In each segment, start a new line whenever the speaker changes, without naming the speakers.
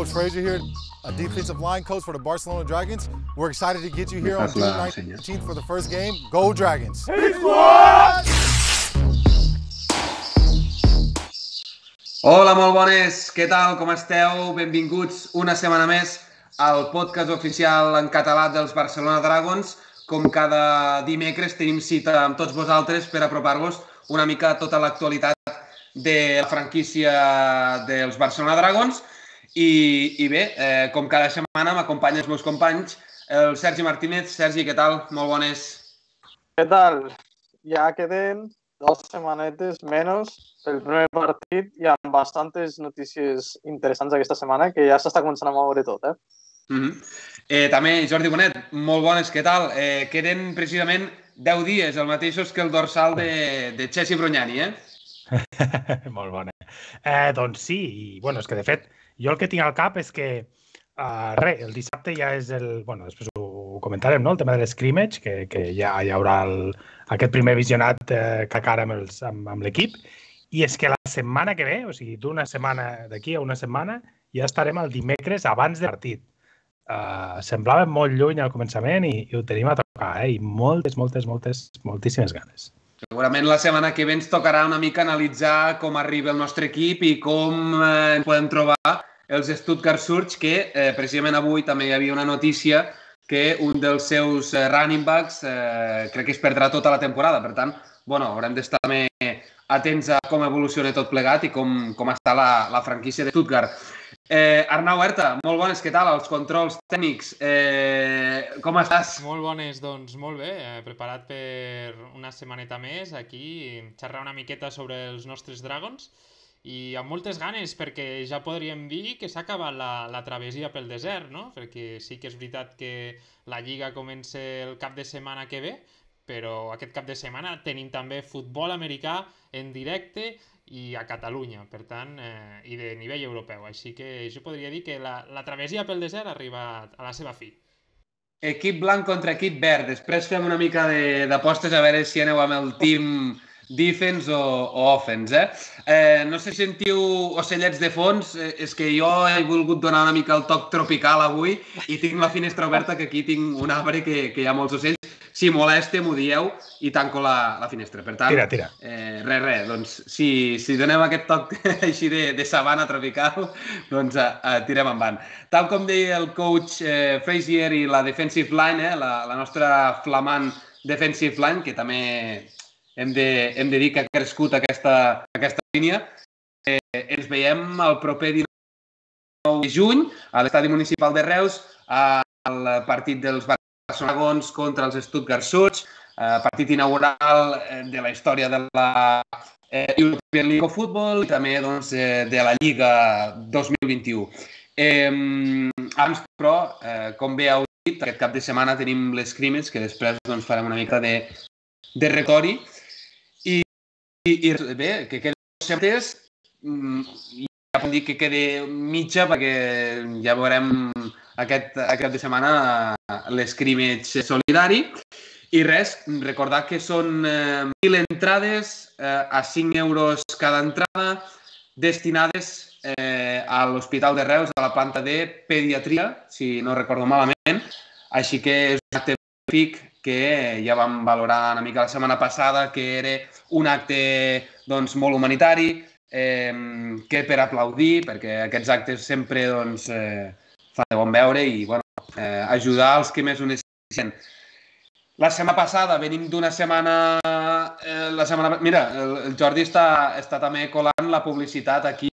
Coach Frazier here, a defensive line coach for the Barcelona Dragons. We're excited to get you here on June
la señal.
19th for the first game. Go Dragons!
Hola, molt bones, què tal, com esteu? Benvinguts una setmana més al podcast oficial en català dels Barcelona Dragons. Com cada dimecres tenim cita amb tots vosaltres per apropar-vos una mica a tota l'actualitat de la franquícia dels Barcelona Dragons. I, i bé, eh, com cada setmana m'acompanyen els meus companys, el Sergi Martínez. Sergi, què tal? Molt bones.
¿Qué tal? Ya queden dos semanetes menos pel primer partit i amb bastantes notícies interessants aquesta setmana que ja s'està començant a moure tot, eh?
Mm -hmm. eh, també, Jordi Bonet, molt bones, què tal? Eh, queden precisament 10 dies, el mateixos que el dorsal de, de Chessi Brunyani, eh?
Molt bona. Eh, doncs sí, i bueno, és que de fet, jo el que tinc al cap és que uh, res, el dissabte ja és el... bueno, després ho comentarem, no?, el tema de l'escrimmage, que, que ja hi haurà el, aquest primer visionat eh, cacara amb, els, amb, l'equip, i és que la setmana que ve, o sigui, d'una setmana d'aquí a una setmana, ja estarem el dimecres abans del partit. Uh, semblava molt lluny al començament i, i ho tenim a tocar, eh? I moltes, moltes, moltes, moltíssimes ganes.
Segurament la setmana que ve ens tocarà una mica analitzar com arriba el nostre equip i com eh, podem trobar els Stuttgart Surge, que eh, precisament avui també hi havia una notícia que un dels seus eh, running backs eh, crec que es perdrà tota la temporada. Per tant, bueno, haurem d'estar també atents a com evoluciona tot plegat i com, com està la, la franquícia de Stuttgart. Eh, Arnau Herta, molt bones, què tal? Els controls tècnics, eh, com estàs?
Molt bones, doncs molt bé, eh, preparat per una setmaneta més aquí, xerrar una miqueta sobre els nostres Dragons i amb moltes ganes perquè ja podríem dir que s'ha acabat la, la travessia pel desert, no? Perquè sí que és veritat que la Lliga comença el cap de setmana que ve, però aquest cap de setmana tenim també futbol americà en directe i a Catalunya, per tant, eh, i de nivell europeu. Així que jo podria dir que la, la travessia pel desert ha arribat a la seva fi.
Equip blanc contra equip verd. Després fem una mica d'apostes a veure si aneu amb el team defense o, o offense, eh? eh? No sé si sentiu ocellets de fons, eh, és que jo he volgut donar una mica el toc tropical avui i tinc la finestra oberta, que aquí tinc un arbre que, que hi ha molts ocells. Si moleste, m'ho dieu i tanco la, la finestra. Per tant,
Tira, tira.
Eh, res, res, doncs si, si donem aquest toc així de, de sabana tropical, doncs eh, eh, tirem endavant. Tal com deia el coach eh, Frazier i la defensive line, eh, la, la nostra flamant defensive line, que també hem de, hem de dir que ha crescut aquesta, aquesta línia, eh, ens veiem el proper 19 de juny a l'estadi municipal de Reus al partit dels Barcelonagons contra els Stuttgart Surge, eh, partit inaugural eh, de la història de la eh, European League of Football i també doncs, eh, de la Lliga 2021. Eh, abans, però, eh, com bé heu dit, aquest cap de setmana tenim les crimes, que després doncs, farem una mica de, de retori. I, i, bé, que queden dos setmanes, mm, i ja podem dir que quede mitja perquè ja veurem aquest, aquest de setmana l'escrimmage solidari. I res, recordar que són eh, 1.000 entrades eh, a 5 euros cada entrada destinades eh, a l'Hospital de Reus, a la planta de pediatria, si no recordo malament. Així que és un acte benéfic que ja vam valorar una mica la setmana passada, que era un acte doncs, molt humanitari, eh, que per aplaudir, perquè aquests actes sempre doncs, eh, fan de bon veure i bueno, eh, ajudar els que més ho necessiten. La setmana passada, venim d'una setmana... Eh, la setmana... Mira, el, el Jordi està, està també colant la publicitat aquí,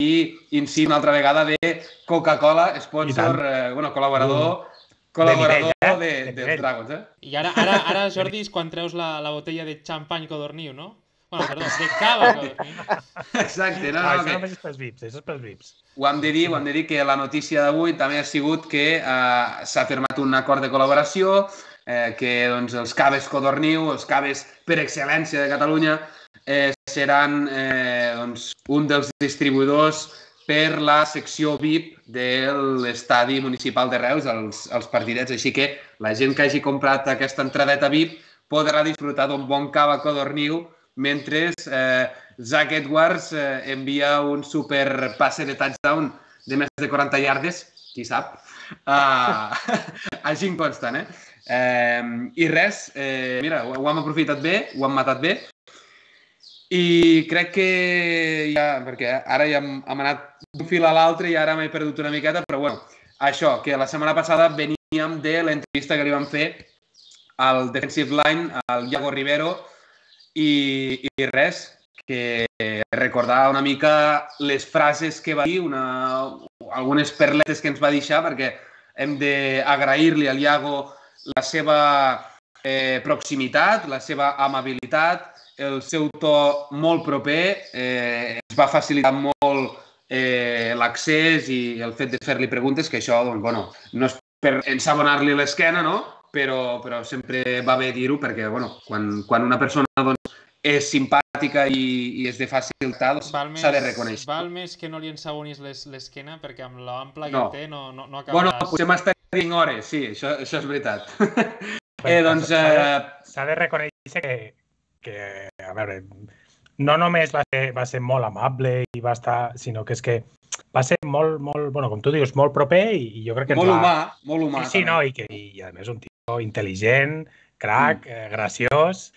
in si una altra vegada, de Coca-Cola, sponsor, eh, bueno, col·laborador, col·laborador
nivell, eh?
de,
De
dels. Dragons, eh?
I ara, ara, ara Jordi, és quan treus la, la botella de xampany codorniu, no? Bueno, perdó, de cava codorniu.
Exacte, no,
Ah,
no,
això
que
només és pels VIPs, això és pels VIPs.
ho hem de dir, ho hem de dir que la notícia d'avui també ha sigut que eh, s'ha firmat un acord de col·laboració, eh, que doncs, els caves Codorniu, els caves per excel·lència de Catalunya, eh, seran eh, doncs, un dels distribuïdors per la secció VIP de l'estadi municipal de Reus, els, els partidets. Així que la gent que hagi comprat aquesta entradeta VIP podrà disfrutar d'un bon cava codorniu mentre eh, Zach Edwards eh, envia un super passe de touchdown de més de 40 yardes qui sap. Uh, així em consten, eh? eh I res, eh, mira, ho, ho hem aprofitat bé, ho hem matat bé, i crec que ja, perquè ara ja hem, hem anat d'un fil a l'altre i ara m'he perdut una miqueta, però bueno, això, que la setmana passada veníem de l'entrevista que li vam fer al defensive line, al Iago Rivero, i, i res, que recordar una mica les frases que va dir, una, algunes perletes que ens va deixar, perquè hem d'agrair-li al Iago la seva eh, proximitat, la seva amabilitat, el seu to molt proper, eh, ens va facilitar molt eh, l'accés i el fet de fer-li preguntes, que això, doncs, bueno, no és per ensabonar-li l'esquena, no? Però, però sempre va bé dir-ho perquè, bueno, quan, quan una persona doncs, és simpàtica i, i és de fàcil tal, s'ha de reconèixer.
Val més que no li ensabonis l'esquena perquè amb l'ample que no. té no, no, no
acabaràs... Bueno, potser m'estaria hores, sí, això, això és veritat. eh, doncs...
S'ha de, eh... de reconèixer que, que, a veure, no només va ser, va ser molt amable i va estar, sinó que és que va ser molt, molt, bueno, com tu dius, molt proper i, jo crec que...
Molt
va...
humà, molt humà.
Sí, sí no, i, que, i a més un tio intel·ligent, crac, mm. eh, graciós,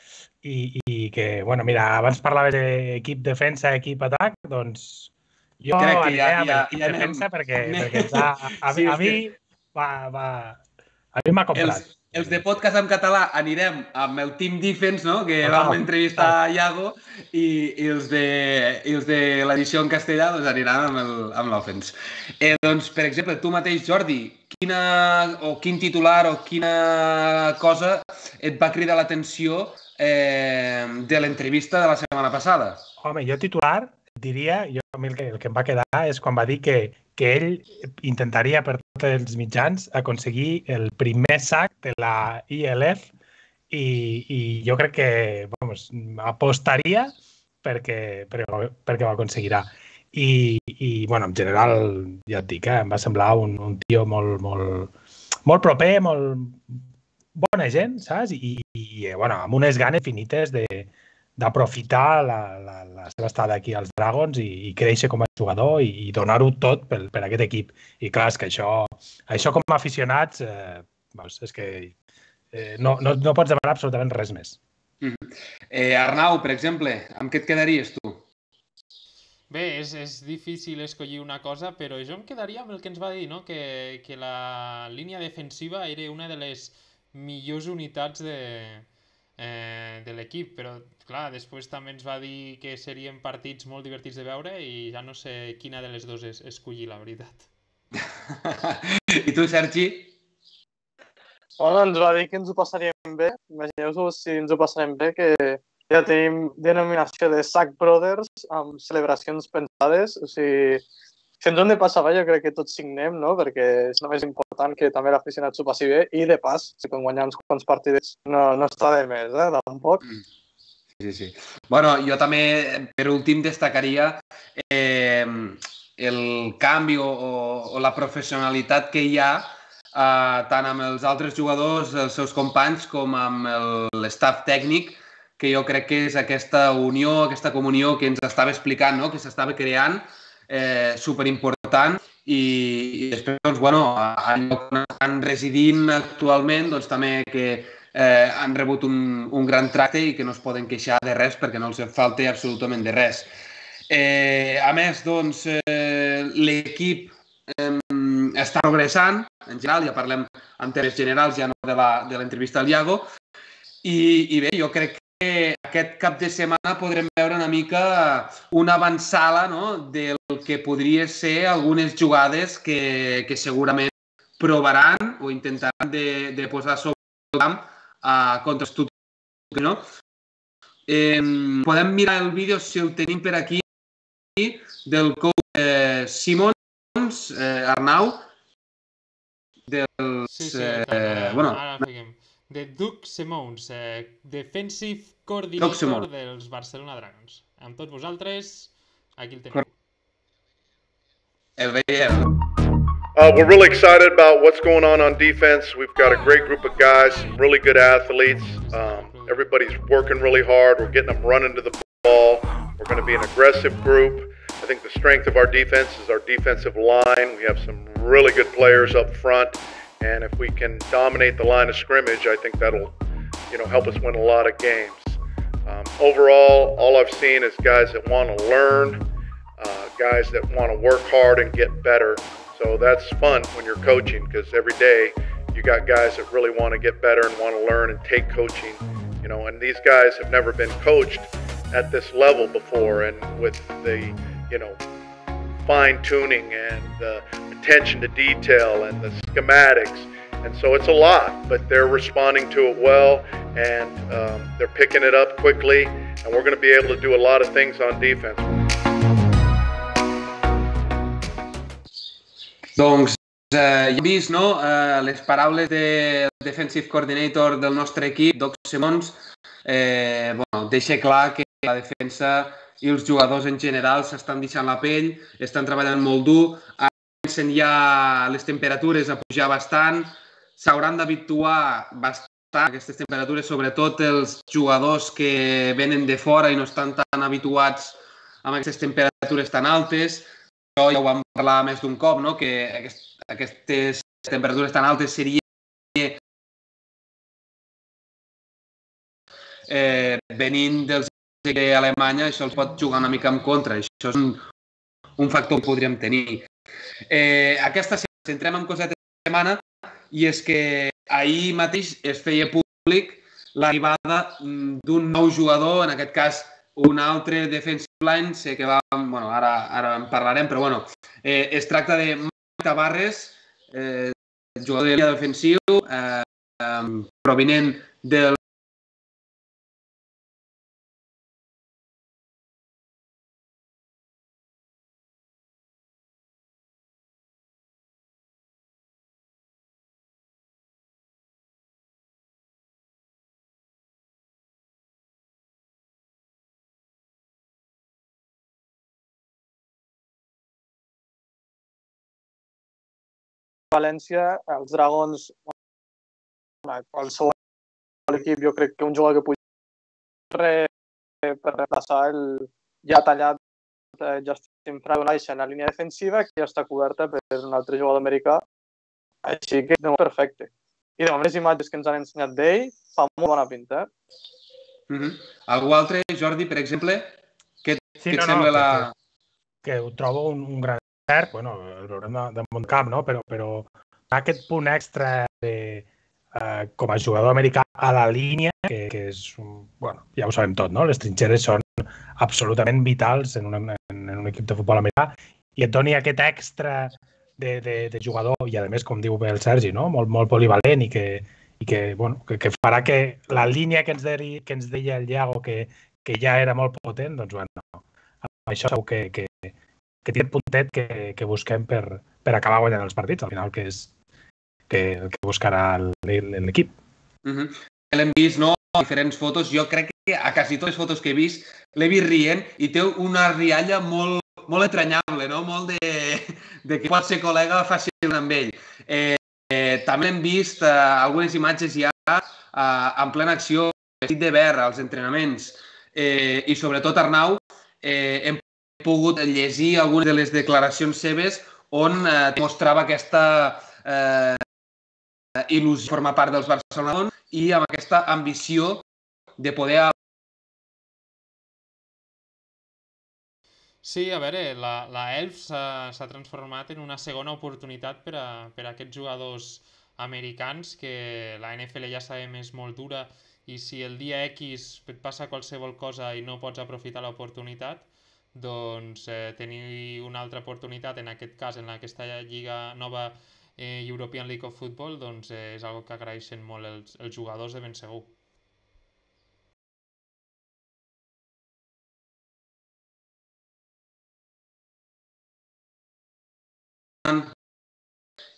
i, i que, bueno, mira, abans parlava d'equip defensa, equip atac, doncs jo Crec que ja, ja, ja defensa anem... perquè, perquè ens ha, a, sí, a, a mi va, va, a mi m'ha comprat.
Els, els de podcast en català anirem amb el Team Defense, no? que oh, vam entrevistar a Iago, i, i els de, i els de l'edició en castellà doncs, aniran amb l'Offense. Eh, doncs, per exemple, tu mateix, Jordi, quina, o quin titular o quina cosa et va cridar l'atenció eh, de l'entrevista de la setmana passada?
Home, jo titular diria, jo a mi el que, el que em va quedar és quan va dir que, que ell intentaria per tots els mitjans aconseguir el primer sac de la ILF i, i jo crec que vamos, apostaria perquè, perquè, perquè ho aconseguirà. I, i bueno, en general, ja et dic, eh, em va semblar un, un tio molt, molt, molt proper, molt, bona gent, saps? I, i bueno, amb unes ganes infinites de d'aprofitar la, la, la seva estada aquí als Dragons i, i créixer com a jugador i, i donar-ho tot per, per aquest equip. I clar, és que això, això com a aficionats, eh, doncs, és que eh, no, no, no pots demanar absolutament res més.
Mm -hmm. eh, Arnau, per exemple, amb què et quedaries tu?
Bé, és, és difícil escollir una cosa, però jo em quedaria amb el que ens va dir, no? que, que la línia defensiva era una de les millors unitats de, eh, de l'equip, però clar, després també ens va dir que serien partits molt divertits de veure i ja no sé quina de les dues es, escollir, la veritat.
I tu, Sergi?
Bueno, ens va dir que ens ho passaríem bé. Imagineu-vos si ens ho passarem bé, que ja tenim denominació de Sack Brothers amb celebracions pensades. O sigui, ens hem de passar bé, jo crec que tots signem, no? Perquè és només important que també l'aficionat s'ho passi bé i, de pas, si podem guanyar uns quants partits, no, no està de més, eh? Tampoc. Mm.
Sí, sí. Bueno, jo també, per últim, destacaria eh, el canvi o, o la professionalitat que hi ha eh, tant amb els altres jugadors, els seus companys, com amb l'estaf tècnic, que jo crec que és aquesta unió, aquesta comunió que ens estava explicant, no? que s'estava creant, eh, superimportant i, i després, doncs, bueno, al lloc on estan residint actualment, doncs també que eh, han rebut un, un gran tracte i que no es poden queixar de res perquè no els falta absolutament de res. Eh, a més, doncs, eh, l'equip eh, està progressant, en general, ja parlem en termes generals, ja no de l'entrevista al Iago, i, i bé, jo crec que aquest cap de setmana podrem veure una mica una avançada no? del que podria ser algunes jugades que, que segurament provaran o intentaran de, de posar sobre el camp uh, contra els tutelars. No? Eh, podem mirar el vídeo, si el tenim per aquí, del coach eh, Simons, eh, Arnau, dels...
Sí, sí, eh, bueno, ara de Duke Simons, eh, Defensive Coordinator dels Barcelona Dragons. Amb tots vosaltres, aquí el teniu.
El veiem.
Uh, we're really excited about what's going on on defense. We've got a great group of guys, some really good athletes. Um, everybody's working really hard. We're getting them running to the ball. We're going to be an aggressive group. I think the strength of our defense is our defensive line. We have some really good players up front, and if we can dominate the line of scrimmage, I think that'll, you know, help us win a lot of games. Um, overall, all I've seen is guys that want to learn, uh, guys that want to work hard and get better. So that's fun when you're coaching because every day you got guys that really want to get better and want to learn and take coaching. You know, and these guys have never been coached at this level before, and with the, you know, fine tuning and the attention to detail and the schematics. And so it's a lot, but they're responding to it well and um, they're picking it up quickly. And we're going to be able to do a lot of things on defense.
Doncs eh, ja hem vist no, eh, les paraules del defensive coordinator del nostre equip, Doc Simons, eh, bueno, deixa clar que la defensa i els jugadors en general s'estan deixant la pell, estan treballant molt dur, comencen ja les temperatures a pujar bastant, s'hauran d'habituar bastant a aquestes temperatures, sobretot els jugadors que venen de fora i no estan tan habituats amb aquestes temperatures tan altes. Això ja ho vam parlar més d'un cop, no? que aquest, aquestes temperatures tan altes seria eh, venint dels d'Alemanya, això els pot jugar una mica en contra. Això és un, un factor que podríem tenir. Eh, aquesta setmana, centrem en cosetes de setmana, i és que ahir mateix es feia públic l'arribada d'un nou jugador, en aquest cas un altre defensive line, sé que va, bueno, ara, ara en parlarem, però bueno, eh, es tracta de Mike Tabarres, eh, jugador de defensiu, eh, eh, provinent del
València, els Dragons, qualsevol equip, jo crec que un jugador que pugui per reemplaçar el ja tallat eh, Justin Fragonaixa en la línia defensiva, que ja està coberta per un altre jugador americà. Així que, de moment, perfecte. I de moment, les imatges que ens han ensenyat d'ell fa molt bona pinta. Eh?
Mm -hmm. Algú altre, Jordi, per exemple, què,
sí,
què
no,
et sembla
no,
la...
Que, que ho trobo un, un gran cert, bueno, el veurem de, de bon camp, no? però, però aquest punt extra de, eh, com a jugador americà a la línia, que, que és, un, bueno, ja ho sabem tot, no? les trinxeres són absolutament vitals en, una, en, en un equip de futbol americà i et doni aquest extra de, de, de jugador i, a més, com diu bé el Sergi, no? molt, molt polivalent i que, i que, bueno, que, que farà que la línia que ens, de, que ens deia el Iago que, que ja era molt potent, doncs bueno, amb això segur que, que, que el puntet que, que busquem per, per acabar guanyant els partits, al final, que és que, que buscarà l'equip.
Uh -huh. L'hem vist, no?, diferents fotos. Jo crec que a quasi totes les fotos que he vist l'he vist rient i té una rialla molt, molt entranyable, no? Molt de, de que pot ser col·lega fàcil amb ell. Eh, eh, també hem vist eh, algunes imatges ja eh, en plena acció, vestit de verd als entrenaments. Eh, I sobretot Arnau, eh, hem pogut llegir algunes de les declaracions seves on eh, mostrava aquesta eh, il·lusió formar part dels Barcelona i amb aquesta ambició de poder
Sí, a veure, la, la ELF s'ha transformat en una segona oportunitat per a, per a aquests jugadors americans que la NFL ja sabem és molt dura i si el dia X et passa qualsevol cosa i no pots aprofitar l'oportunitat, doncs eh, tenir una altra oportunitat, en aquest cas en aquesta lliga nova eh, European League of Football, doncs eh, és una que agraeixen molt els, els jugadors de ben segur.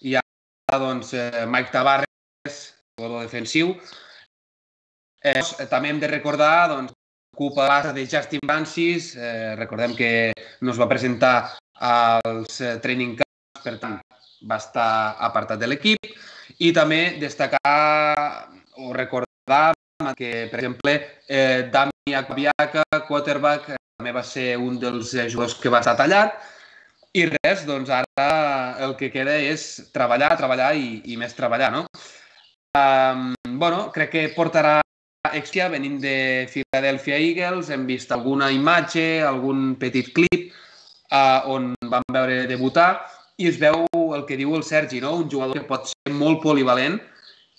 i ara doncs, eh, Mike Tavares, jugador defensiu. Eh, també hem de recordar doncs, ocupa l'asa de Justin Francis, eh, recordem que no es va presentar als eh, training camps, per tant va estar apartat de l'equip, i també destacar o recordar que, per exemple, eh, Dami Akbiaka, quarterback, també va ser un dels eh, jugadors que va estar tallat. I res, doncs ara el que queda és treballar, treballar i, i més treballar, no? Um, bueno, crec que portarà Exia venint de Philadelphia Eagles, hem vist alguna imatge, algun petit clip uh, on vam veure debutar i es veu el que diu el Sergi, no? un jugador que pot ser molt polivalent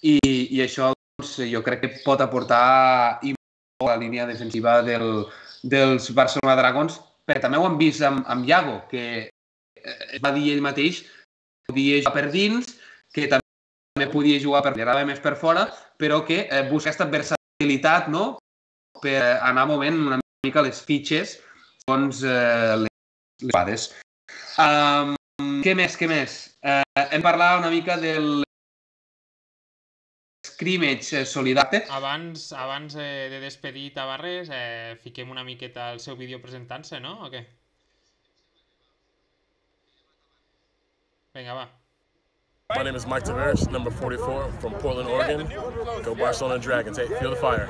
i, i això doncs, jo crec que pot aportar i molt a la línia defensiva del, dels Barcelona Dragons, però també ho hem vist amb, amb Iago, que eh, va dir ell mateix que podia jugar per dins, que també podia jugar per, li més per fora, però que eh, busca aquesta versatilittat no? per anar movent una mica les fitxes doncs, eh, les, les. Um, què més, què més? Eh, hem parlat una mica del scrimmage solidarte.
Abans, abans eh, de despedir Tabarres, eh, fiquem una miqueta el seu vídeo presentant-se, no? O què? Vinga, va.
My name is Mike Tavares, number 44 from Portland, Oregon. Go Barcelona Dragons. Hey, feel the fire.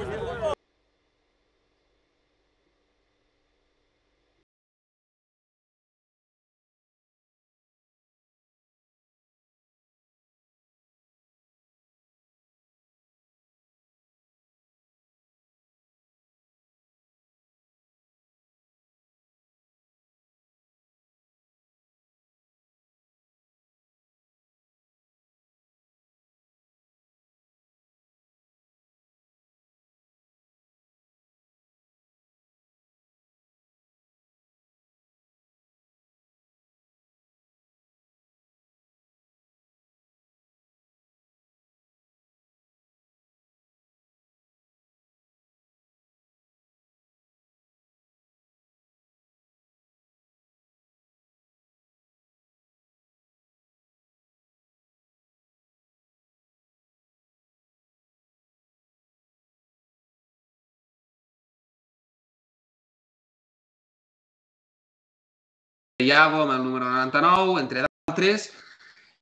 Iago amb el número 99, entre d'altres.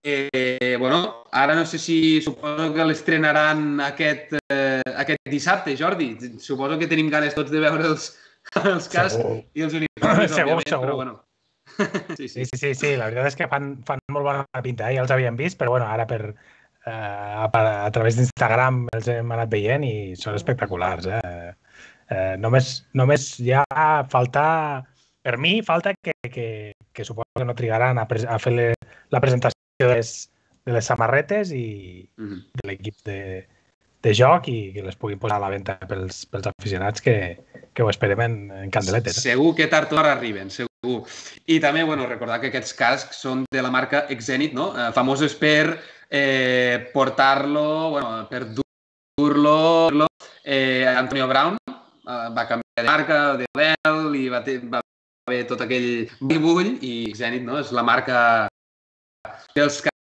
Eh, bueno, ara no sé si suposo que l'estrenaran aquest, eh, aquest dissabte, Jordi. Suposo que tenim ganes tots de veure els, els cascs i els uniformes,
Segur,
òbviament,
segur.
però bueno. sí,
Sí,
sí.
sí, sí, la veritat és que fan, fan molt bona pinta, eh? ja els havíem vist, però bueno, ara per, eh, a, a través d'Instagram els hem anat veient i són espectaculars. Eh? Eh, només, només ja falta, per mi, falta que, que, que suposo que no trigaran a, pres a fer le, la presentació de les, de les samarretes i
Mhm.
de l'equip de, de joc i que les puguin posar a la venda pels, pels aficionats que, que ho esperem en, en candeletes. Eh?
Segur que tard o d'hora arriben, segur. I també, bueno, recordar que aquests cascs són de la marca Exenit, no? Eh, famosos per eh, portar-lo, bueno, per dur-lo. Eh, Antonio Brown eh, va canviar de marca, de model, i va, va haver tot aquell bull i Zenit, no? És la marca dels cascs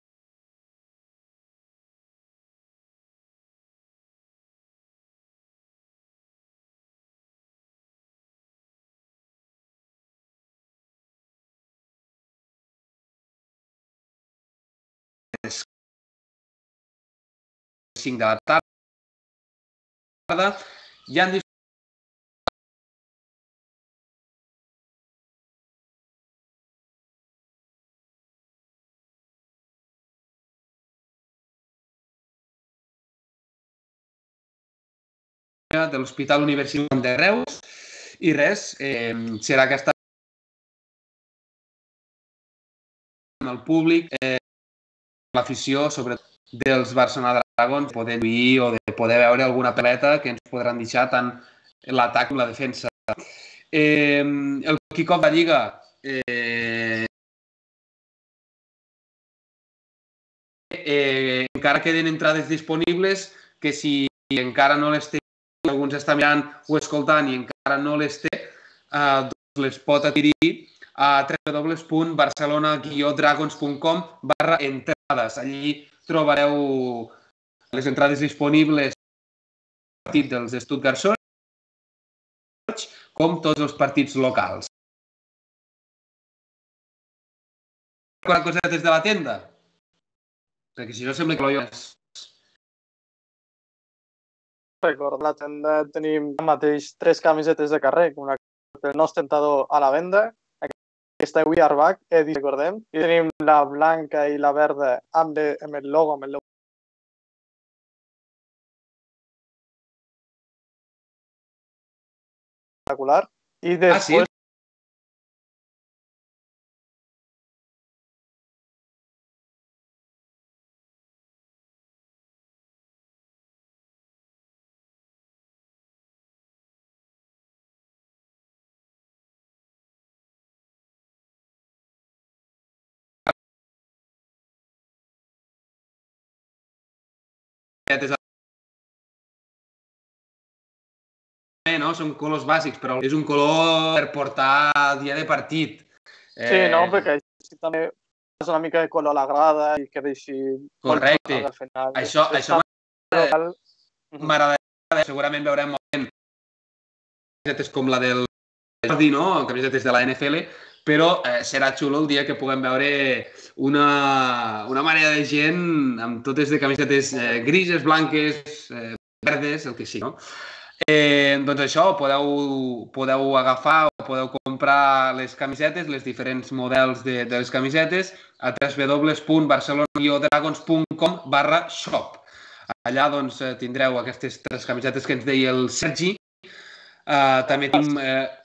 cinc de la tarda. Hi han de l'Hospital Universitari de Reus i res, eh, serà aquesta amb el públic, eh, l'afició, sobretot dels Barcelona Dragons, poder lluir o de poder veure alguna peleta que ens podran deixar tant l'atac com la defensa. Eh, el kick-off de Lliga eh, eh, encara queden entrades disponibles que si encara no les té, alguns estan mirant o escoltant i encara no les té, eh, doncs les pot adquirir a www.barcelona-dragons.com barra entrades. Allí trobareu les entrades disponibles al partit dels Stuttgart Soch com tots els partits locals. Alguna coseta des de la tenda? Perquè si no sembla que l'Oio és...
Recorda, a la tenda tenim mateix tres camisetes de carrer, una pel nostre tentador a la venda. Aquesta We Are Back, Edis, recordem. I tenim la blanca i la verda amb, de, amb el logo, amb el logo espectacular. I
Ah, sí? És el... no? Són colors bàsics, però és un color per portar el dia de partit.
Sí, no? Perquè així també és una mica de color a la grada i queda així...
Correcte.
Al final.
Això,
És
això m'agradaria, segurament veurem camisetes com la del Jordi, no? Camisetes de la NFL, però eh, serà xulo el dia que puguem veure una, una manera de gent amb totes de camisetes eh, grises, blanques, eh, verdes, el que sigui, no? Eh, doncs això, podeu, podeu agafar o podeu comprar les camisetes, les diferents models de, de les camisetes a www.barcelona-dragons.com barra shop. Allà doncs, eh, tindreu aquestes tres camisetes que ens deia el Sergi. Uh, també tenim... Eh,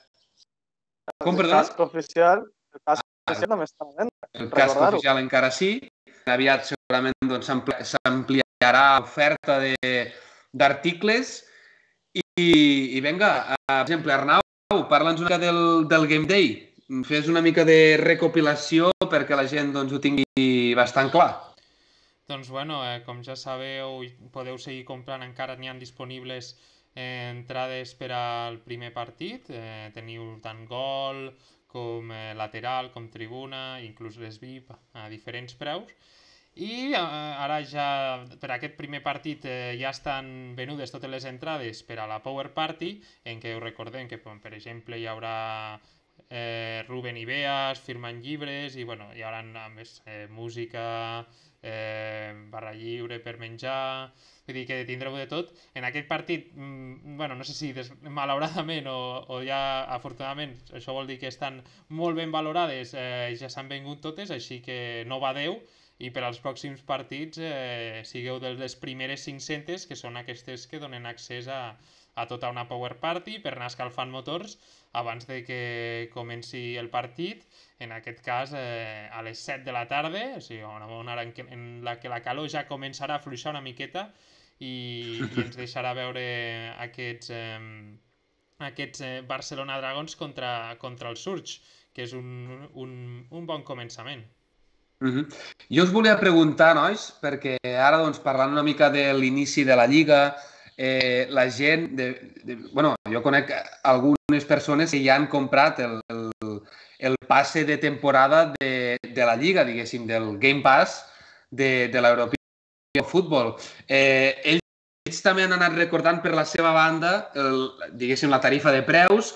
com,
El
perdona?
casc oficial, el casc oficial també està a venda.
El casc oficial encara sí. Aviat segurament doncs, s'ampli- s'ampliarà l'oferta de- d'articles. I, I vinga, eh, per exemple, Arnau, parla'ns una mica del, del Game Day. Fes una mica de recopilació perquè la gent doncs, ho tingui bastant clar.
Doncs bueno, eh, com ja sabeu, podeu seguir comprant encara, n'hi ha disponibles eh, entrades per al primer partit. Eh, teniu tant gol com eh, lateral, com tribuna, inclús les VIP a diferents preus. I eh, ara ja, per aquest primer partit, eh, ja estan venudes totes les entrades per a la Power Party, en què us recordem que, per exemple, hi haurà eh, Ruben i Beas firmant llibres i bueno, hi haurà més eh, música, barra lliure per menjar, vull dir que tindreu de tot. En aquest partit, mm, bueno, no sé si des, malauradament o, o ja afortunadament, això vol dir que estan molt ben valorades, eh, ja s'han vengut totes, així que no badeu i per als pròxims partits eh, sigueu de les primeres 500 que són aquestes que donen accés a, a tota una power party per anar escalfant motors abans de que comenci el partit, en aquest cas eh, a les 7 de la tarda, o sigui, una una hora en, que, en la que la calor ja començarà a fluixar una miqueta i, i ens deixarà veure aquests, eh, aquests eh, Barcelona Dragons contra, contra el Surge, que és un, un, un bon començament.
Uh -huh. Jo us volia preguntar, nois, perquè ara, doncs, parlant una mica de l'inici de la Lliga, eh, la gent... De, de, bueno, jo conec algunes persones que ja han comprat el, el, el passe de temporada de, de la Lliga, diguéssim, del Game Pass de, de l'European Football. Eh, ells, ells també han anat recordant per la seva banda, el, diguéssim, la tarifa de preus,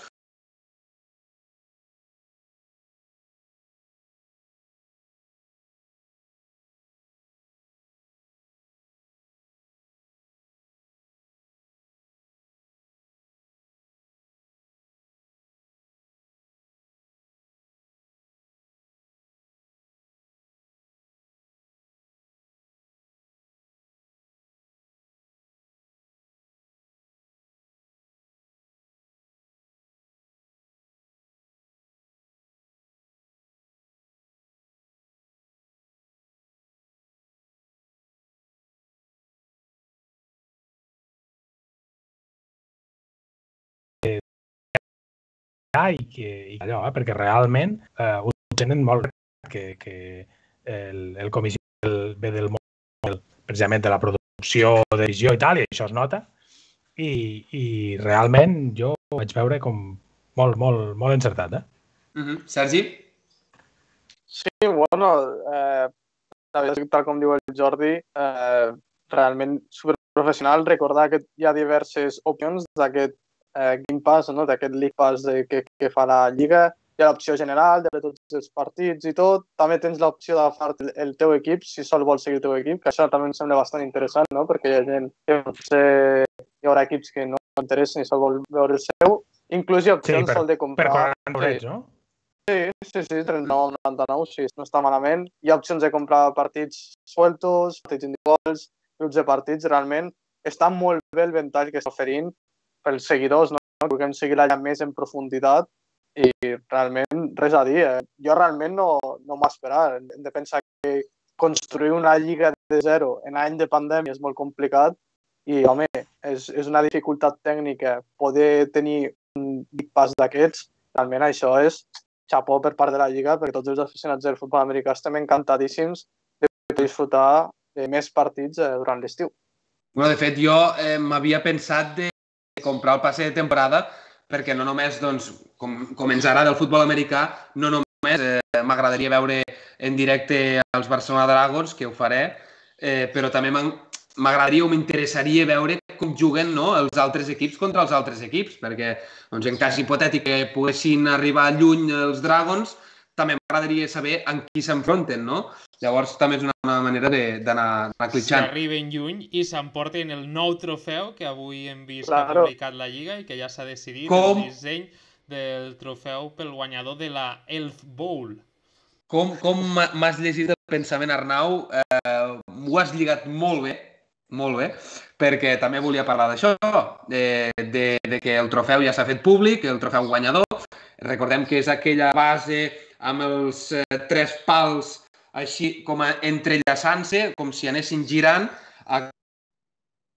i, que, i allò, eh, perquè realment eh, ho tenen molt que, que el, el comissió del, ve del món precisament de la producció, de visió i tal, i això es nota, i, i realment jo ho vaig veure com molt, molt, molt encertat. Eh?
Uh -huh. Sergi?
Sí, bueno, eh, tal com diu el Jordi, eh, realment superprofessional. Recordar que hi ha diverses opcions d'aquest eh, Game Pass, no? d'aquest League Pass de, que, que fa la Lliga. Hi ha l'opció general de tots els partits i tot. També tens l'opció d'agafar el, el teu equip, si sol vols seguir el teu equip, que això també em sembla bastant interessant, no? perquè hi ha gent que potser hi haurà equips que no interessen i sol vol veure el seu. Inclús hi ha
Sí,
opcions
per,
al de
per
comprar...
40 eurets, no?
Sí, sí, sí, 39,99, sí, no està malament. Hi ha opcions de comprar partits sueltos, partits individuals, grups de partits, realment està molt bé el ventall que està oferint pels seguidors, no? que vulguem seguir allà més en profunditat i realment res a dir. Eh? Jo realment no, no m'ho esperava. Hem de pensar que construir una lliga de zero en any de pandèmia és molt complicat i, home, és, és una dificultat tècnica poder tenir un pass d'aquests. Realment això és xapó per part de la Lliga, perquè tots els aficionats del futbol americà estem encantadíssims de disfrutar de més partits eh, durant l'estiu.
Bueno, de fet, jo eh, m'havia pensat de comprar el passe de temporada perquè no només, doncs, com, com ens agrada el futbol americà, no només eh, m'agradaria veure en directe els Barcelona Dragons, que ho faré, eh, però també m'agradaria o m'interessaria veure com juguen no, els altres equips contra els altres equips, perquè doncs, en cas hipotètic que poguessin arribar lluny els Dragons, també m'agradaria saber en qui s'enfronten, no? Llavors també és una, una manera d'anar clitxant.
Si arriben lluny i s'emporten el nou trofeu que avui hem vist
Claro.
que ha publicat la Lliga i que ja s'ha decidit
Com?
el disseny del trofeu pel guanyador de la Elf Bowl.
Com, com m'ha- m'has llegit el pensament, Arnau? Eh, M'ho has lligat molt bé, molt bé, perquè també volia parlar d'això, de, de, de que el trofeu ja s'ha fet públic, el trofeu guanyador. Recordem que és aquella base amb els eh, tres pals així com a entrellaçant-se, com si anessin girant. A,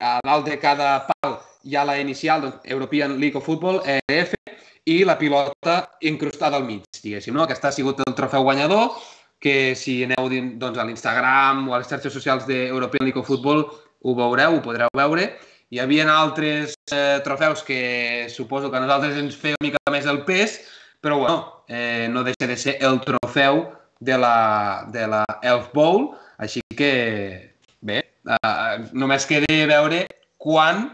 a dalt de cada pal hi ha la inicial, doncs, European League of Football, EF, i la pilota incrustada al mig, diguéssim. No? Aquest ha sigut el trofeu guanyador, que si aneu doncs, a l'Instagram o a les xarxes socials d'European League of Football ho veureu, ho podreu veure. Hi havia altres eh, trofeus que suposo que a nosaltres ens feia una mica més el pes, però bueno, eh, no deixa de ser el trofeu de la, de la Elf Bowl, així que bé, eh, només queda veure quan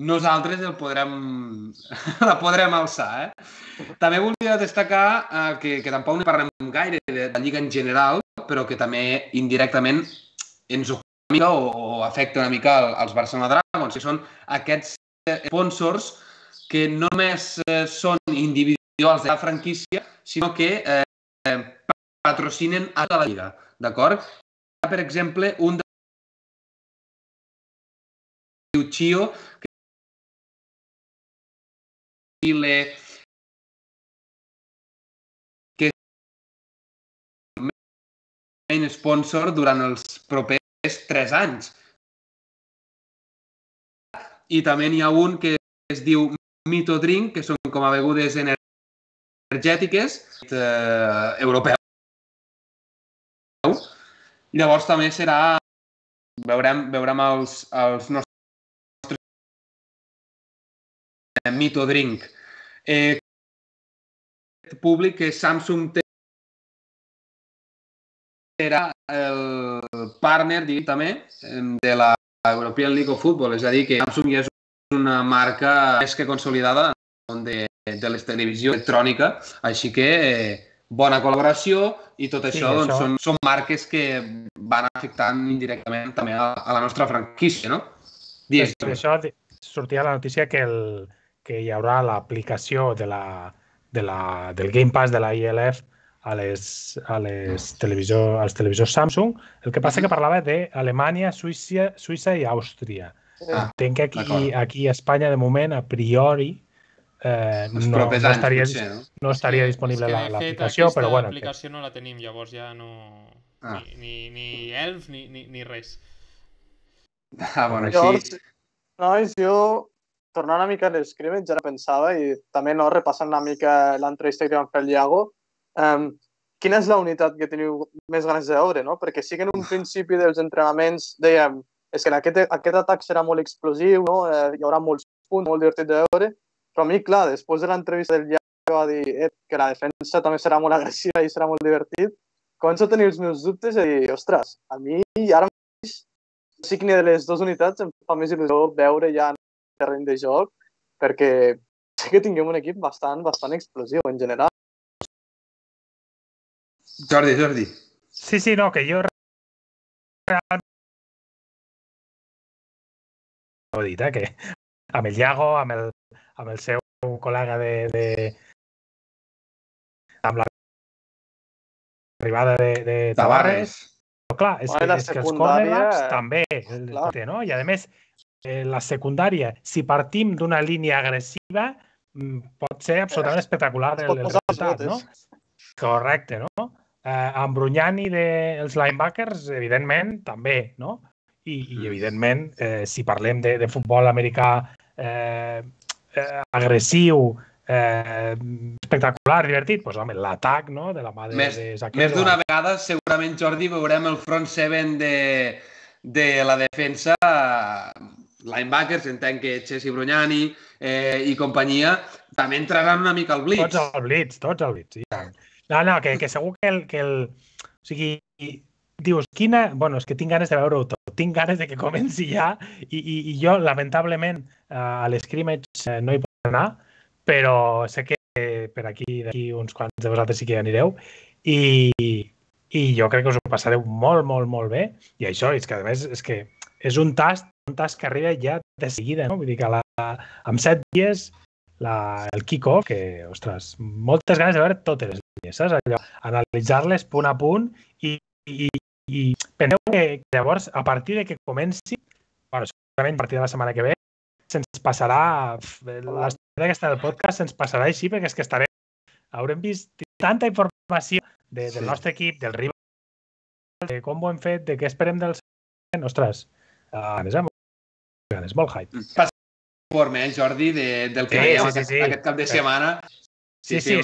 nosaltres el podrem, la podrem alçar. Eh? També volia destacar eh, que, que tampoc no parlem gaire de la Lliga en general, però que també indirectament ens ocupa una mica o, o afecta una mica al- als Barcelona Dragons, que són aquests eh, sponsors que no només eh, són individuals de la franquícia, sinó que eh, patrocinen a tota la Lliga, d'acord? Per exemple, un de Chio, que Chile, que main sponsor durant els propers 3 anys. I també n'hi ha un que es diu Mito Drink, que són com a begudes energètiques eh, europeu. Llavors també serà... Veurem, veurem els, els nostres Mito Drink. Eh, públic que Samsung té serà el partner, diguem també, de la European League of Football. És a dir, que Samsung ja és una marca més que consolidada de, de les televisió electrònica, així que eh, bona col·laboració i tot
Sí,
això, doncs,
això-
Són, són marques que van afectant indirectament també a, a la nostra franquícia, no? Digues,
Per això sortia la notícia que, el, que hi haurà l'aplicació de la, de la, del Game Pass de la ILF a les, a les televisor, als televisors Samsung. El que passa que parlava d'Alemanya, Suïssa, Suïssa i Àustria.
Ah,
Entenc que aquí, aquí a Espanya, de moment, a priori, eh, no, no,
anys,
estaria,
potser, no?
no estaria
que-
disponible
que,
la- l'aplicació,
aquesta
però bueno, que,
aplicació no la tenim, llavors ja no...
Ah.
Ni, ni, ni Elf ni, ni, ni res.
Ah, bueno,
Llavors,
així...
nois, jo, tornant una mica a l'escrimmage, ara pensava, i també no, repassant una mica l'entrevista que vam fer al Iago, um, quina és la unitat que teniu més ganes de veure, no? Perquè sí que en un principi dels entrenaments dèiem és que aquest, aquest atac serà molt explosiu, no? Eh, hi haurà molts punts, molt divertit de veure, però a mi, clar, després de l'entrevista del Iago va dir eh, que la defensa també serà molt agressiva i serà molt divertit, començo a tenir els meus dubtes i dir, ostres, a mi ara mateix que ni de les dues unitats em fa més il·lusió veure ja en el terreny de joc, perquè sé que tinguem un equip bastant, bastant explosiu en general.
Jordi, Jordi.
Sí, sí, no, que jo realment ho he dit, eh, que amb el Iago, amb el, amb el seu col·lega de, de amb l'arribada de, de Tavares. Però clar, és,
Home,
que, és que els cornerbacks
eh,
també el
clar.
té, no? I a més, eh, la secundària, si partim d'una línia agressiva, mm, pot ser absolutament espectacular
Es
el, el resultat, no? Correcte, no? Eh, amb Brunyani dels linebackers, evidentment, també, no? I, i evidentment, eh, si parlem de, de futbol americà eh, eh, agressiu, eh, espectacular, divertit, doncs, home, l'atac, no?, de la mà de,
Més-
de
Més d'una vegada, segurament, Jordi, veurem el front seven de, de la defensa, linebackers, entenc que Chessi Brunyani eh, i companyia, també entraran una mica al blitz.
Tots al blitz, tots al blitz, tant. No, no, que, que segur que el, que el... O sigui, dius, quina... Bueno, és que tinc ganes de veure-ho tot. Tinc ganes de que comenci ja i, i, i jo, lamentablement, eh, a l'escrimmage eh, no hi puc anar, però sé que per aquí d'aquí uns quants de vosaltres sí que hi anireu i, i jo crec que us ho passareu molt, molt, molt bé i això, és que a més és que és un tast, un tast que arriba ja de seguida, no? Vull dir que la, amb set dies la, el Kiko, que, ostres, moltes ganes de veure totes les línies, saps? Allò, analitzar-les punt a punt i, i, i penseu que llavors, a partir de que comenci, bueno, segurament a partir de la setmana que ve, se'ns passarà, l'estat aquesta del podcast se'ns passarà així perquè és que estarem, haurem vist tanta informació de, del
Sí.
nostre equip, del rival, de com ho hem fet, de què esperem del següent, ostres, uh, eh? molt ganes, molt hype.
Passa informe, eh, Jordi, de, del que
Sí,
veiem
sí, sí,
aquest,
sí.
aquest cap de setmana.
Sí, sí,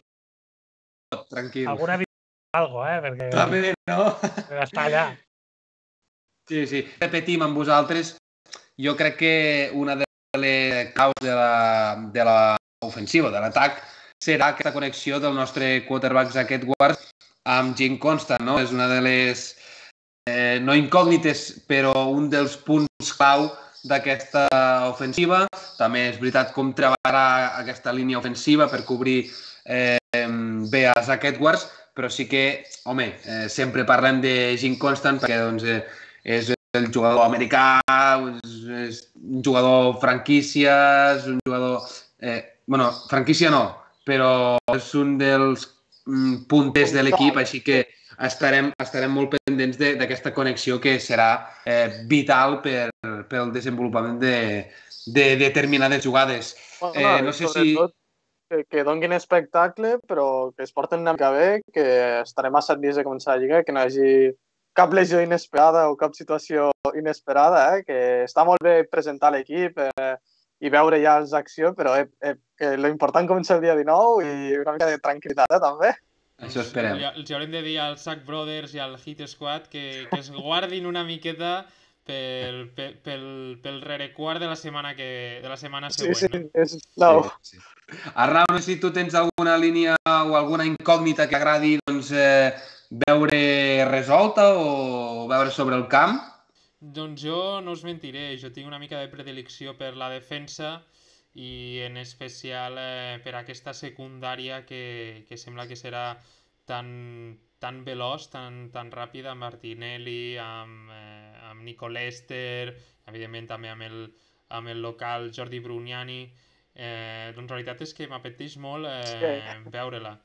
Tranquil.
alguna algo, eh? Perquè
També, no?
estar allà.
Sí, sí. Repetim amb vosaltres, jo crec que una de les claus de la, de la ofensiva, de l'atac, serà aquesta connexió del nostre quarterback Zach Edwards amb Jim Constant, no? És una de les, eh, no incògnites, però un dels punts clau d'aquesta ofensiva. També és veritat com treballarà aquesta línia ofensiva per cobrir eh, bé a Zach Edwards, però sí que, home, eh, sempre parlem de Jim Constant perquè doncs, eh, és el jugador americà, és, és un jugador franquícia, és un jugador... Eh, bueno, franquícia no, però és un dels mm, punters de l'equip, així que estarem, estarem molt pendents de- d'aquesta connexió que serà eh, vital per, pel desenvolupament de, de determinades jugades.
Bueno,
Eh, no sé si-
sobretot que, que donguin espectacle, però que es porten una mica bé, que estarem a set dies de començar la Lliga, que no hi hagi cap lesió inesperada o cap situació inesperada, eh? que està molt bé presentar l'equip eh, i veure ja els acció, però eh, eh, que l'important comença el dia 19 i una mica de tranquil·litat eh, també.
Això esperem.
Els, els haurem de dir als Sack Brothers i al Hit Squad que, que es guardin una miqueta pel, pel, pel, pel rerequart de la setmana que de la setmana
Sí,
següent.
sí,
no?
és... No,
Sí, sí. Arnau, no sé si tu tens alguna línia o alguna incògnita que agradi doncs, eh, veure resolta o veure sobre el camp.
Doncs jo no us mentiré, jo tinc una mica de predilecció per la defensa i en especial eh, per aquesta secundària que, que sembla que serà tan, tan veloç, tan, tan ràpida, amb Martinelli, amb, eh, amb Nico Lester, evidentment també amb el, amb el local Jordi Brugnani. Eh, doncs la veritat és que m'apeteix molt eh,
Sí.
veure-la.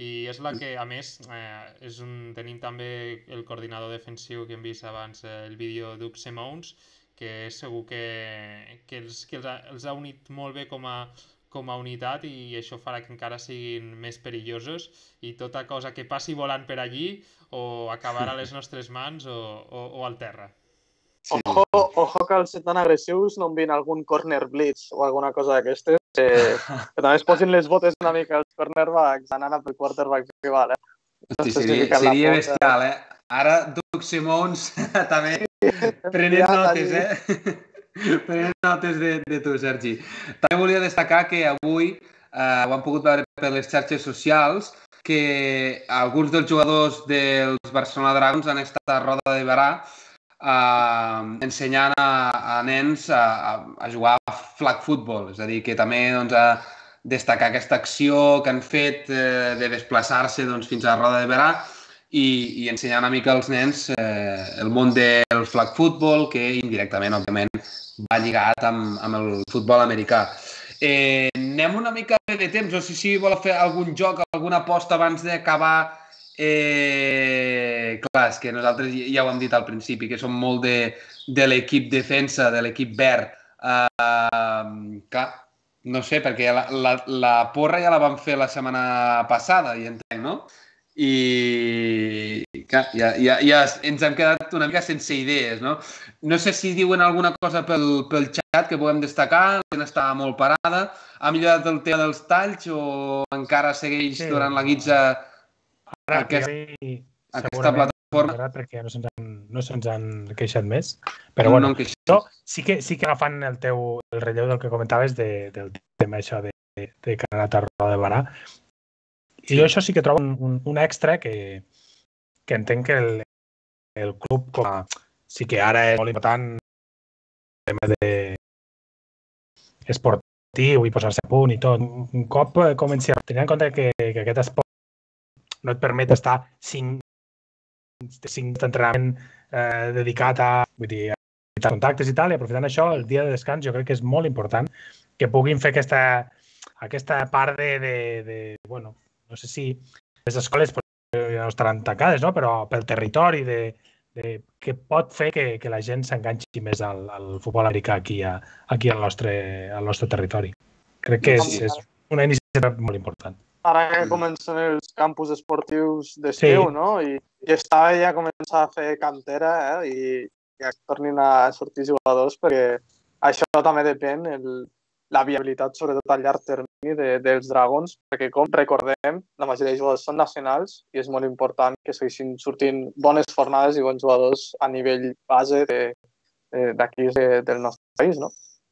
I és la que, a més, eh, és un, tenim també el coordinador defensiu que hem vist abans, eh, el vídeo d'Up Simons, que segur que, que, els, que els, ha, els ha unit molt bé com a, com a unitat i això farà que encara siguin més perillosos i tota cosa que passi volant per allí o acabarà a les nostres mans o, o, o al terra.
Sí.
Ojo, ojo que als tan agressius no envien algun corner blitz o alguna cosa d'aquestes, que, que també es posin les botes una mica als cornerbacks anant a pel quarterback rival, eh? Si
seria, seria bestial, eh? Ara Duc Simons també prenent
Ja,
notes, eh? prenent notes de, de tu, Sergi. També volia destacar que avui eh, ho han pogut veure per les xarxes socials que alguns dels jugadors dels Barcelona Dragons han estat a Roda de Barà eh, ensenyant a, a nens a, a, jugar a flag football, és a dir, que també doncs, a destacar aquesta acció que han fet eh, de desplaçar-se doncs, fins a Roda de Barà i, i ensenyar una mica als nens eh, el món del flag football, que indirectament, òbviament, va lligat amb, amb el futbol americà. Eh, anem una mica bé de temps, sé si vol fer algun joc, alguna aposta abans d'acabar. Eh, clar, és que nosaltres ja ho hem dit al principi, que som molt de, de l'equip defensa, de l'equip verd. Uh, clar, no sé, perquè la, la, la porra ja la vam fer la setmana passada, i entenc, no? I clar, ja, ja, ja ens hem quedat una mica sense idees, no? No sé si diuen alguna cosa pel, pel xat que puguem destacar, la gent està molt parada. Ha millorat el tema dels talls o encara segueix
Sí.
durant la guitza Aquest-
priori,
aquesta plataforma?
perquè no se'ns han, no se'ns han queixat més. Però
no
bueno,
queixo.
jo sí que, sí que agafant el teu el relleu del que comentaves de, del tema això de, de Canadà Roda de Barà, i jo això sí que trobo un, un, un extra que, que entenc que el, el club com a, sí que ara és molt important el tema de esportiu i posar-se a punt i tot. Un cop comenci a tenir en compte que, que aquest esport no et permet estar 5 cinc d'entrenament eh, dedicat a, vull dir, a contactes i tal, i aprofitant això, el dia de descans jo crec que és molt important que puguin fer aquesta, aquesta part de, de, de bueno, no sé si les escoles pues, ja no estaran tancades, no? però pel territori de, de, que pot fer que, que la gent s'enganxi més al, al futbol americà aquí, a, aquí al, nostre, al nostre territori. Crec que és, és una iniciativa molt important.
Ara que comencen els campus esportius d'estiu,
Sí.
no? I, I estava ja començar a fer cantera, eh? I que tornin a sortir jugadors, perquè això també depèn, el, la viabilitat, sobretot a llarg termini, de, dels Dragons, perquè com recordem, la majoria de jugadors són nacionals i és molt important que segueixin sortint bones fornades i bons jugadors a nivell base de- de- d'aquí de, del nostre país, no?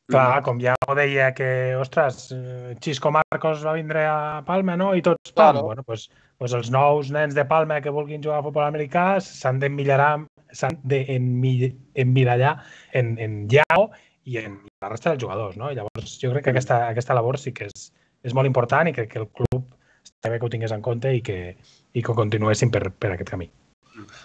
Clar, com ja ho deia que, ostres, eh, Xisco Marcos va vindre a Palma, no? I tots, pam,
Claro.
bueno, pues, pues els nous nens de Palma que vulguin jugar a futbol americà s'han d'emmirallar s'han d'emmirallar en, en Yao i en la resta dels jugadors, no? I llavors jo crec que aquesta, aquesta labor sí que és, és molt important i crec que el club està bé que ho tingués en compte i que, i que continuessin per, per aquest camí.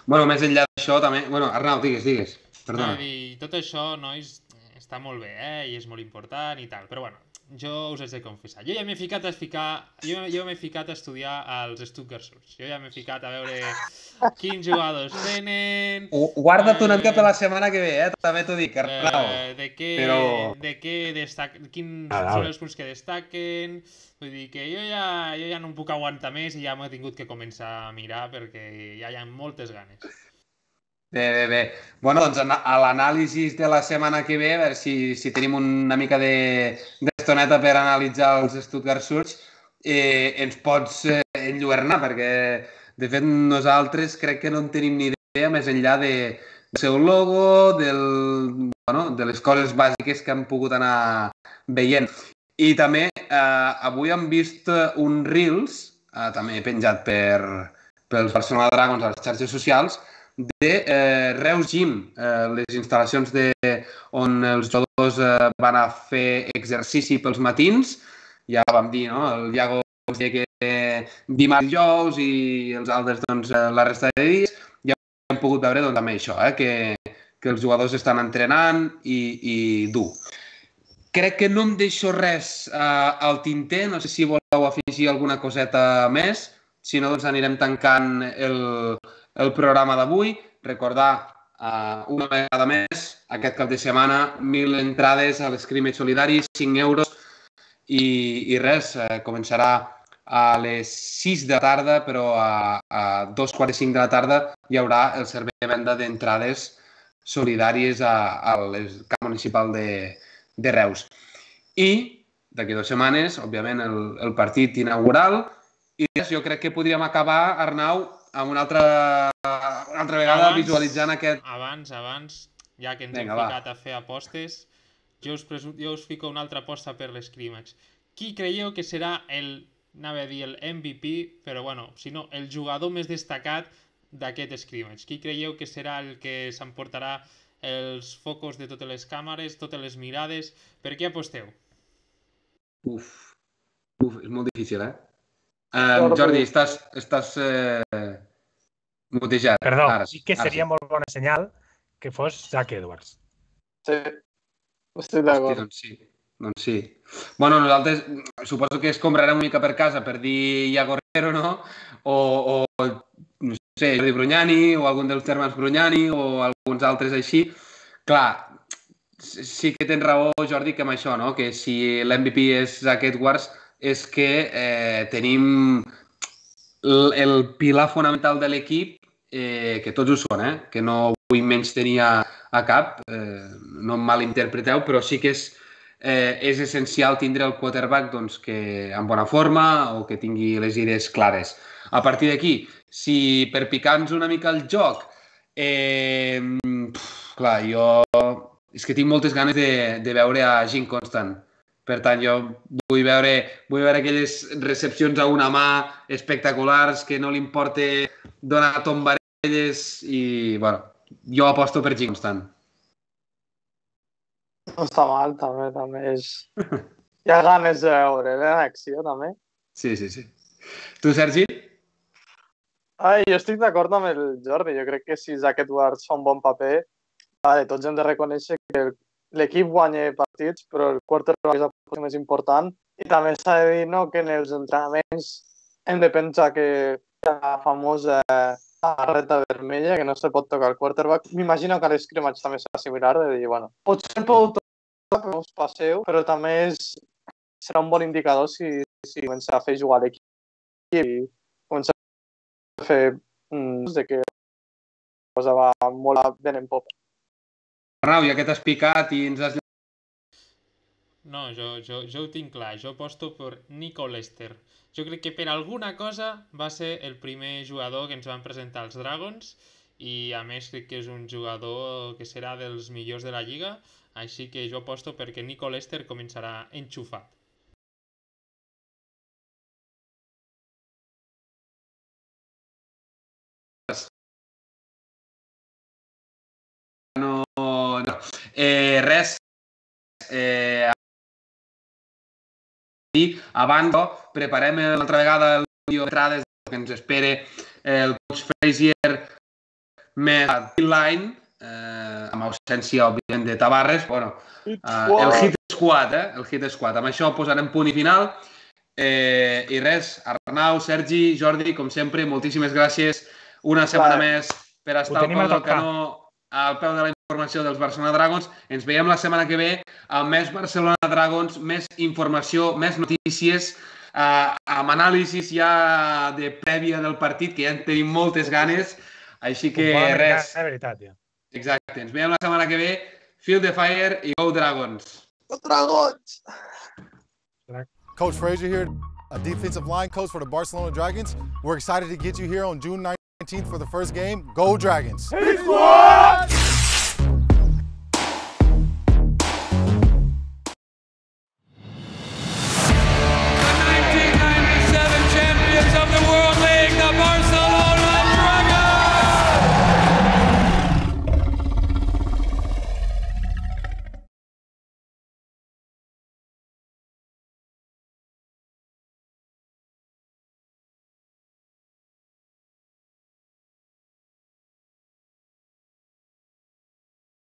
Bueno, més enllà d'això també... Bueno, Arnau, digues, digues.
No,
Perdona.
dir, tot això, nois, està molt bé, eh? I és molt important i tal. Però bueno, jo us haig de confessar. Jo ja m'he ficat a ficar... Jo, jo m'he ficat a estudiar els Stuttgart Surge. Jo ja m'he ficat a veure quins jugadors tenen...
Gu- Guarda't una mica per la setmana que ve, eh? També t'ho dic, Arnau.
Eh, de què,
Però-
de què destac... quins
Ah,
són els punts que destaquen... Vull dir que jo ja, jo ja no em puc aguantar més i ja m'he tingut que començar a mirar perquè ja hi ha moltes ganes.
Bé, bé, bé. Bueno, doncs a l'anàlisi de la setmana que ve, a veure si, si tenim una mica de d'estoneta per analitzar els Stuttgart Surge, eh, ens pots eh, enlluernar, perquè de fet nosaltres crec que no en tenim ni idea més enllà de, del seu logo, del, bueno, de les coses bàsiques que hem pogut anar veient. I també eh, avui hem vist eh, un Reels, eh, també penjat per, pels Barcelona Dragons a les xarxes socials, de eh, Reus Gym, eh, les instal·lacions de, on els jugadors eh, van a fer exercici pels matins. Ja vam dir, no? El Iago ens deia que dimarts i dijous i els altres doncs, eh, la resta de dies. Ja hem pogut veure doncs, també això, eh? que, que els jugadors estan entrenant i, i dur. Crec que no em deixo res eh, al tinter, no sé si voleu afegir alguna coseta més, si no doncs anirem tancant el, el programa d'avui. Recordar uh, una vegada més, aquest cap de setmana, 1.000 entrades a l'escrimet solidari, 5 euros i, i res, eh, començarà a les 6 de tarda, però a, a dos quarts i cinc de la tarda hi haurà el servei de venda d'entrades solidàries a, a camp municipal de, de Reus. I d'aquí dues setmanes, òbviament, el, el partit inaugural. I jo crec que podríem acabar, Arnau, amb una altra, una altra vegada
Abans-
visualitzant aquest...
Abans, abans, ja que ens
Vinga,
hem
va.
ficat a fer apostes, jo us, presu- jo us fico una altra aposta per l'escrimax. Qui creieu que serà el, anava a dir el MVP, però bueno, si no, el jugador més destacat d'aquest scrimmage? Qui creieu que serà el que s'emportarà els focus de totes les càmeres, totes les mirades? Per què aposteu?
Uf, uf, és molt difícil, eh? Um,
Jordi.
Jordi, estàs, estàs eh, mutejat.
Perdó,
Ara
sí que
ara
seria molt bona senyal que fos Zach Edwards.
Sí, estic d'acord.
doncs sí. Doncs sí. Bueno, nosaltres suposo que es comprarem una mica per casa per dir Iago Herrero, no? O, o no sé, Jordi Brunyani, o algun dels termes Brunyani, o alguns altres així. Clar, sí que tens raó, Jordi, que amb això, no? Que si l'MVP és aquest Wars, és que eh, tenim el, el pilar fonamental de l'equip, eh, que tots ho són, eh? que no vull menys tenir a, a cap, eh, no em malinterpreteu, però sí que és, eh, és essencial tindre el quarterback doncs, que en bona forma o que tingui les idees clares. A partir d'aquí, si per picar-nos una mica el joc, eh, pf, clar, jo és que tinc moltes ganes de, de veure a Jim Constant. Per tant, jo vull veure, vull veure aquelles recepcions a una mà espectaculars que no li importa donar tombarelles i, bueno, jo aposto per Jim Constant.
No està mal, també, també és... Hi ha ganes de veure en acció, també.
Sí, sí, sí. Tu, Sergi?
Ai, jo estic d'acord amb el Jordi. Jo crec que si Zach Edwards fa un bon paper, vale, tots hem de reconèixer que l'equip guanya partits, però el quarterback és el més important. I també s'ha de dir no, que en els entrenaments hem de pensar que la famosa barreta vermella, que no se pot tocar el quarterback. M'imagino que l'escrimatge també serà similar, de dir, bueno, potser podeu tocar, però us passeu, però també és, serà un bon indicador si, si comença a fer jugar l'equip i comença a fer mm, de que cosa va molt ben en pop.
Arnau, ja que t'has picat i ens has...
No, jo, jo, jo ho tinc clar. Jo aposto per Nico Lester. Jo crec que per alguna cosa va ser el primer jugador que ens van presentar els Dragons i a més crec que és un jugador que serà dels millors de la lliga, així que jo aposto perquè Nico Lester començarà enxufat.
No, no. Eh, res. Eh, i abans preparem una altra vegada el vídeo d'entrades que ens espera el coach Frazier més a line eh, amb ausència, òbviament, de Tabarres. Bueno, eh, el hit squad, eh? El hit squad. Amb això posarem punt i final. Eh, I res, Arnau, Sergi, Jordi, com sempre, moltíssimes gràcies una setmana
Vale.
més per estar al peu del canó al peu de la informació dels Barcelona Dragons. Ens veiem la setmana que ve amb més Barcelona Dragons, més informació, més notícies, eh, amb anàlisis ja de prèvia del partit, que ja en tenim moltes ganes. Així que
americà,
res,
De veritat, ja.
exacte. Ens veiem la setmana que ve. Feel the fire i go Dragons.
Dragons!
Coach Frazier here, a defensive line coach for the Barcelona Dragons. We're excited to get you here on June 19th for the first game. Go Dragons!
Squad!